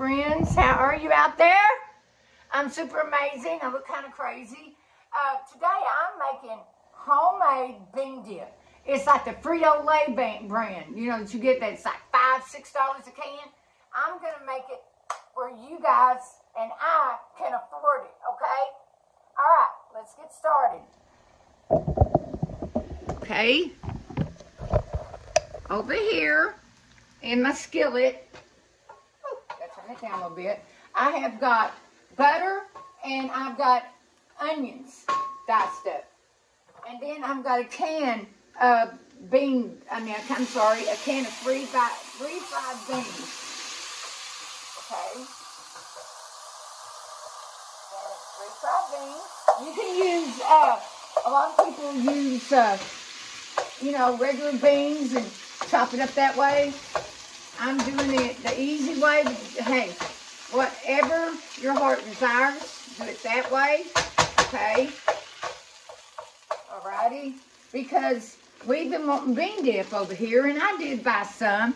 friends. How are you out there? I'm super amazing. I look kind of crazy. Uh, today I'm making homemade bean dip. It's like the Frito-Lay brand, you know, that you get that's like five, six dollars a can. I'm going to make it where you guys and I can afford it, okay? All right, let's get started. Okay. Over here in my skillet, down a little bit. I have got butter and I've got onions diced up. And then I've got a can of bean, I mean, I'm sorry, a can of free fried, free fried beans. Okay. Free fried beans. You can use, uh, a lot of people use, uh, you know, regular beans and chop it up that way. I'm doing it the easy way. Hey, whatever your heart desires, do it that way. Okay. Alrighty. Because we've been wanting bean dip over here, and I did buy some.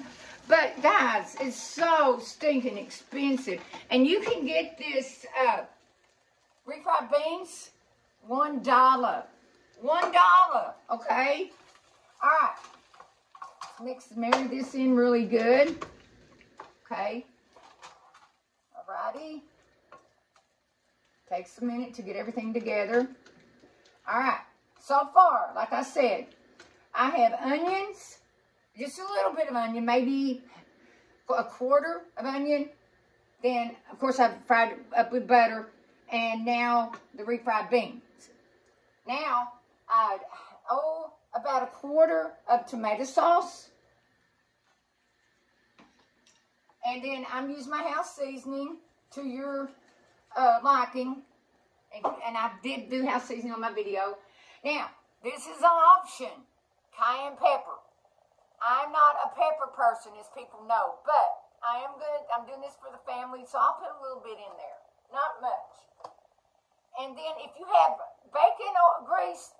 But guys, it's so stinking expensive. And you can get this uh, refried beans, one dollar. One dollar, okay? All right mix, marry this in really good. Okay. Alrighty. Takes a minute to get everything together. All right. So far, like I said, I have onions, just a little bit of onion, maybe a quarter of onion. Then, of course, I've fried it up with butter. And now the refried beans. Now, I'd, oh, about a quarter of tomato sauce. And then I'm using my house seasoning to your uh, liking. And, and I did do house seasoning on my video. Now, this is an option. Cayenne pepper. I'm not a pepper person, as people know, but I am good. I'm doing this for the family, so I'll put a little bit in there. Not much. And then if you have bacon or grease,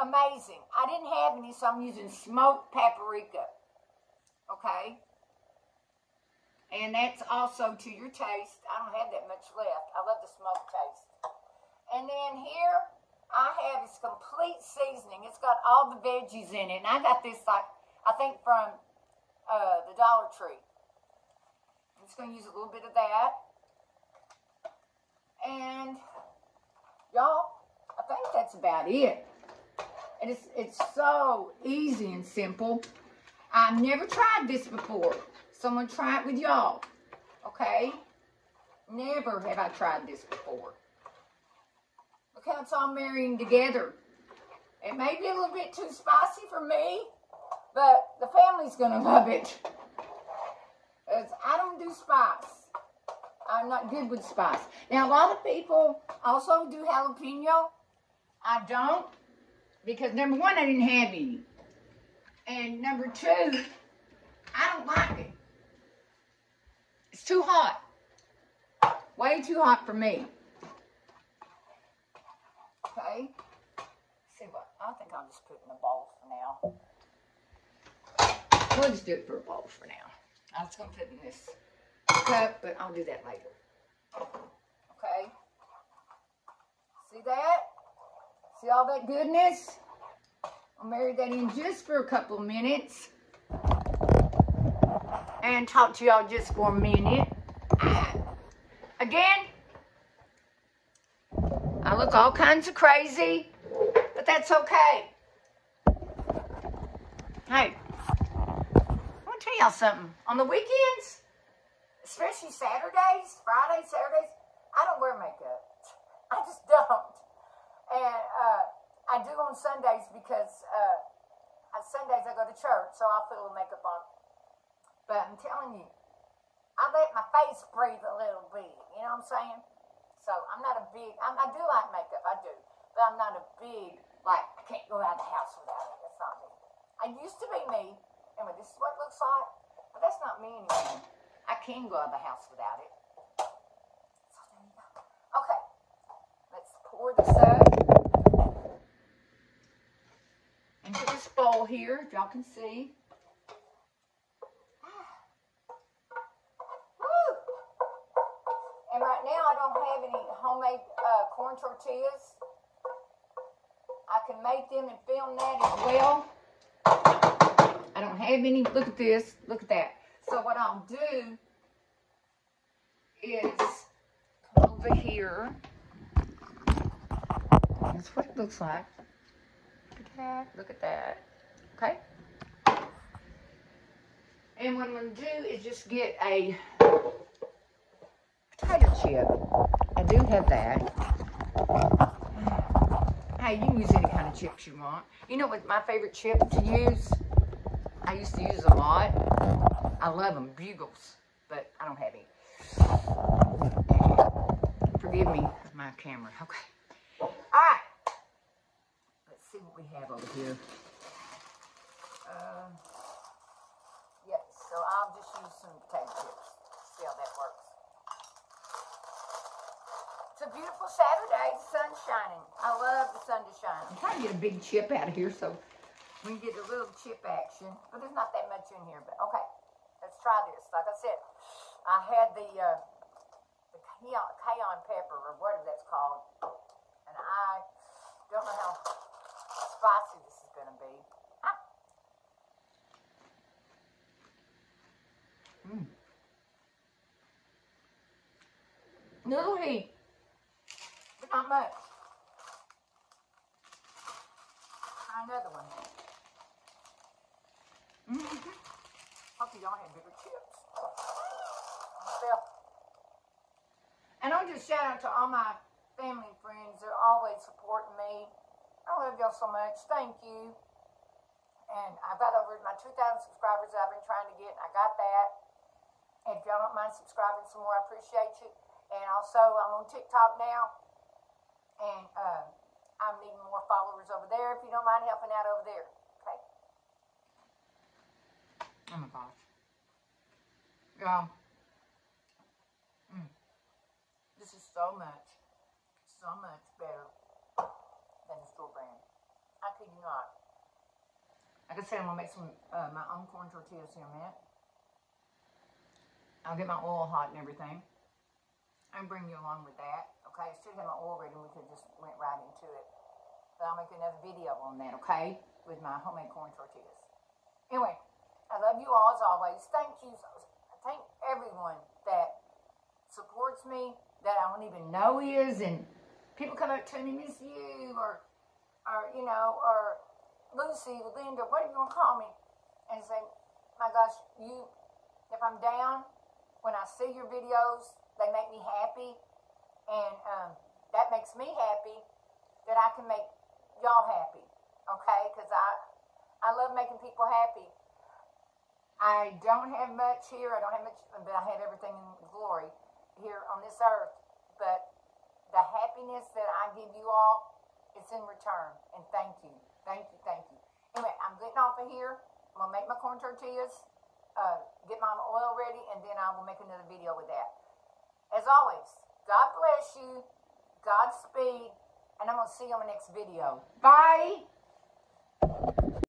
amazing. I didn't have any, so I'm using smoked paprika. Okay? And that's also to your taste. I don't have that much left. I love the smoked taste. And then here I have this complete seasoning. It's got all the veggies in it. And I got this like, I think from uh, the Dollar Tree. I'm just going to use a little bit of that. And y'all, I think that's about it. And it's, it's so easy and simple. I've never tried this before. So I'm going to try it with y'all. Okay? Never have I tried this before. Look how it's all marrying together. It may be a little bit too spicy for me, but the family's going to love it. I don't do spice. I'm not good with spice. Now, a lot of people also do jalapeno. I don't. Because number one, I didn't have any. And number two, I don't like it. It's too hot. Way too hot for me. Okay. Let's see what, I think I'm just putting a bowl for now. We'll just do it for a bowl for now. I was to put in this cup, but I'll do that later. Okay. See that? See all that goodness? I'll marry that in just for a couple minutes and talk to y'all just for a minute. Again, I look all kinds of crazy, but that's okay. Hey, I want to tell y'all something. On the weekends, especially Saturdays, Fridays, Saturdays, I don't wear makeup. I just don't. And uh, I do on Sundays because uh, on Sundays I go to church, so I'll put a little makeup on but I'm telling you, I let my face breathe a little bit. You know what I'm saying? So I'm not a big, I'm, i do like makeup, I do. But I'm not a big, like, I can't go out of the house without it. That's not me. I used to be me. Anyway, this is what it looks like. But that's not me anymore. I can go out of the house without it. So. Okay. Let's pour this up. Into this bowl here, if y'all can see. And right now I don't have any homemade uh, corn tortillas, I can make them and film that as well. I don't have any. Look at this. Look at that. So what I'll do is come over here. That's what it looks like. Look at that. Look at that. Okay. And what I'm going to do is just get a potato chip. I do have that. Hey, you can use any kind of chips you want. You know what my favorite chip to use? I used to use a lot. I love them, bugles, but I don't have any. Forgive me, my camera. Okay. All right. Let's see what we have over here. Um, yes, so I'll just use some potato chips. See how that works. It's a beautiful Saturday. The sun's shining. I love the sun to shine. I'm trying to get a big chip out of here so we can get a little chip action. But there's not that much in here. But okay, let's try this. Like I said, I had the uh, the cayenne, pepper or whatever that's called, and I don't know how spicy this is going to be. Ah. Mm. Little but not much. Try another one. Mm-hmm. Hope y'all had bigger chips. And I'll just shout out to all my family and friends. They're always supporting me. I love y'all so much. Thank you. And I've got over my 2,000 subscribers that I've been trying to get, and I got that. And if y'all don't mind subscribing some more, I appreciate you. And also, I'm on TikTok now, and uh, I'm needing more followers over there. If you don't mind helping out over there, okay? Oh my gosh. Yeah. Mm. This is so much, so much better than the store brand. I you not. Like I said, I'm gonna make some uh, my own corn tortillas here minute. I'll get my oil hot and everything. And bring you along with that. Okay, I should have my oil ready. We could just went right into it. But I'll make another video on that. Okay, with my homemade corn tortillas. Anyway, I love you all as always. Thank you. I thank everyone that supports me that I don't even know is, and people come up to me, Miss You, or, or you know, or Lucy, Linda, whatever you want to call me, and say, my gosh, you, if I'm down, when I see your videos, they make me happy, and um, that makes me happy that I can make y'all happy, okay? Because I, I love making people happy. I don't have much here. I don't have much, but I have everything in glory here on this earth. But the happiness that I give you all, it's in return. And thank you. Thank you. Thank you. Anyway, I'm getting off of here. I'm going to make my corn tortillas, uh, get my oil ready, and then I will make another video with that. As always, God bless you. Godspeed. And I'm going to see you on the next video. Bye.